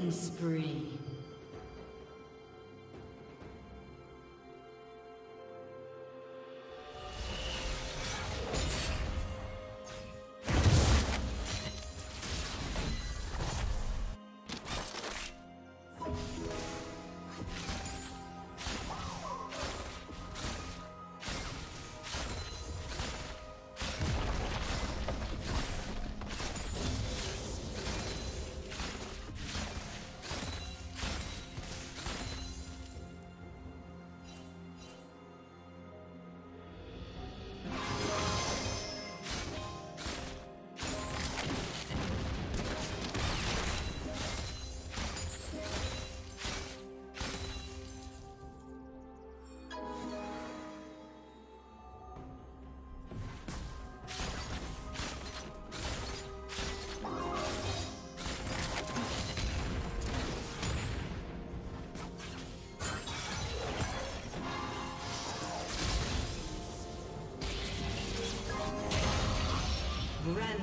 Killing spree.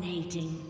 Dominating.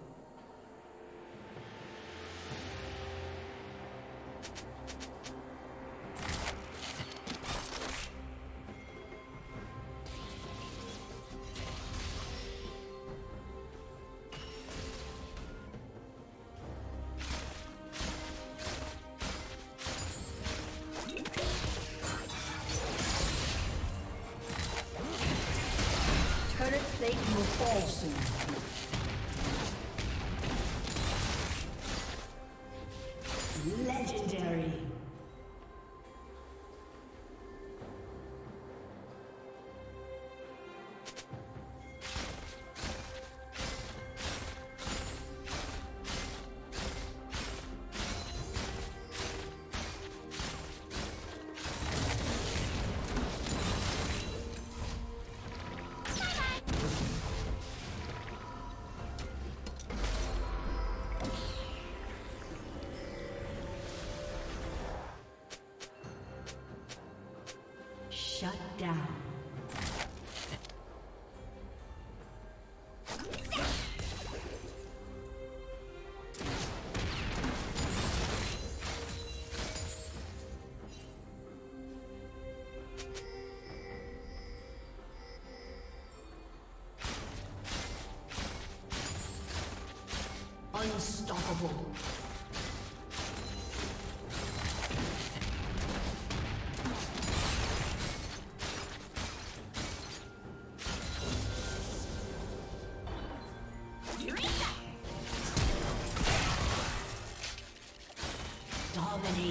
down. Red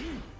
Hmm.